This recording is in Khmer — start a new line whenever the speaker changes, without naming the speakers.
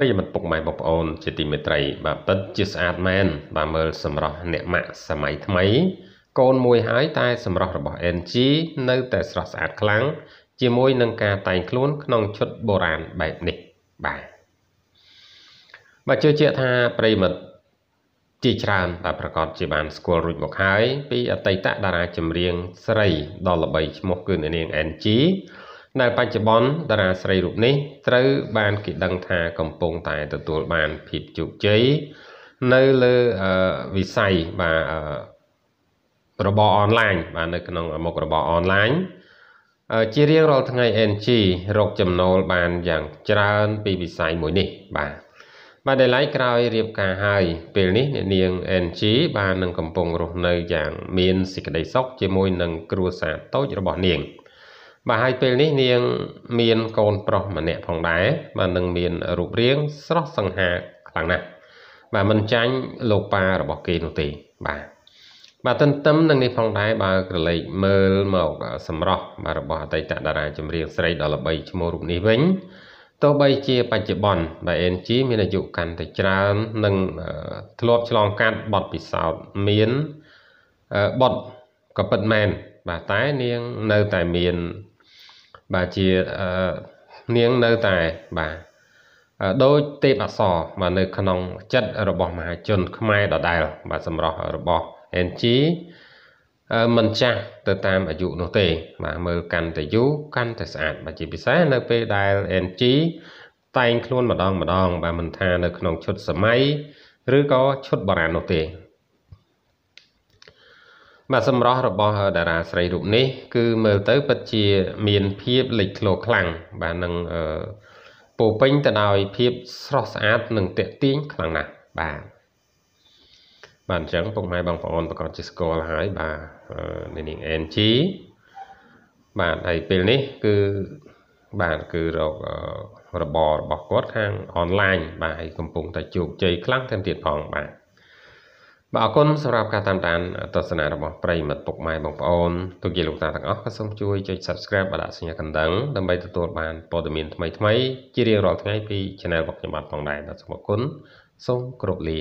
ប្រិយមិត្តពុកម៉ែបងប្អូនជាទីមេត្រី បាទពិតជាស្អាតមែនបាទមើលសម្រស់អ្នកម៉ាក់សម័យថ្មី កូនមួយហើយតែសម្រស់របស់ NG នៅតែស្រស់ស្អាតខ្លាំងជាមួយនឹងការតែងខ្លួនក្នុងឈុតបុរាណបែបនេះបាទបាទជឿជាក់ថាប្រិយមិត្តជាច្រើនដែលប្រកាសជាបានស្គាល់រួចមកហើយពីអតីតតារាចម្រៀងស្រីដ៏ល្បីឈ្មោះគឺនាង NG ដែលបច្ចុប្បន្នតារាស្រីរូបនេះត្រូវបានគេដឹងថាកំពុងតែទទួលបានភាពជោគជ័យនៅលើវិស័យបាទរបរអនឡាញបាទនៅក្នុងមុខរបរអនឡាញជារៀងរាល់ថ្ងៃ NG រកចំណូលបានយ៉ាងច្រើនពីវិស័យមួយនេះបាទបាទដែលឡៃក្រោយរៀបការហើយពេលនេះអ្នកនាង NG បាននឹងកំពុងរស់នៅយ៉ាងមានសេចក្តីសុខជាមួយនឹងគ្រួសារតូចរបស់នាង បាទហើយពេលនេះនាង មានកូនប្រុសម្នាក់ផងដែរបាទនឹងមានរូបរាងស្រស់សង្ហាខ្លាំងណាស់បាទមិនចាញ់លោកប៉ារបស់គេនោះទេបាទបាទទន្ទឹមនឹងនេះផងដែរបើក្រឡេកមើលមកសម្រស់បាទរបស់អតីតតារាចម្រៀងស្រីដ៏ល្បីឈ្មោះរូបនេះវិញទោះបីជាបច្ចុប្បន្នបាទ NG មានអាយុកាន់តែច្រើននិងធ្លាប់ឆ្លងកាត់បទពិសោធន៍មានបទក៏ពិតមែនបាទតែនាងនៅតែមានបាទជានាងនៅតែបាទដោយទេពអសរបាទនៅក្នុងចិត្តរបស់មហាជនខ្មែរដដែលបាទសម្រាប់របស់ NG មិនចាស់ទៅតាមអាយុនោះទេ បាទមើលកាន់តែយូរកាន់តែស្អាតបាទជាពិសេសនៅពេលដែល NG តែងខ្លួនម្ដងម្ដង បាទមិនថានៅក្នុងឈុតសម័យឬក៏ឈុតបុរាណនោះទេ បាទសម្រស់របស់តារាស្រីរូបនេះ គឺមើលទៅពិតជាមានភាពលេចធ្លោខ្លាំងបាទនឹងពោពេញទៅដោយភាពស្រស់ស្អាតនិងទាក់ទាញខ្លាំងណាស់បាទបាទអញ្ចឹងពុកម៉ែបងប្អូនប្រកាសជាស្គាល់ហើយបាទនាង NG បាទហើយពេលនេះគឺបាទគឺរករបររបស់គាត់ខាងអនឡាញបាទហើយកំពុងតែជោគជ័យខ្លាំងថែមទៀតផងបាទ បាទអរគុណសម្រាប់ការតាមដានទស្សនារបស់ប្រិយមិត្តពុកម៉ែបងប្អូនទូជាលោកតាទាំងអស់ក៏សូមជួយចុច Subscribe បាទដាក់សញ្ញាកណ្ដឹងដើម្បីទទួលបានព័ត៌មានថ្មីៗជារៀងរាល់ថ្ងៃពី Channel របស់ខ្ញុំបាទផងដែរបាទសូមអរគុណសូមគោរពលា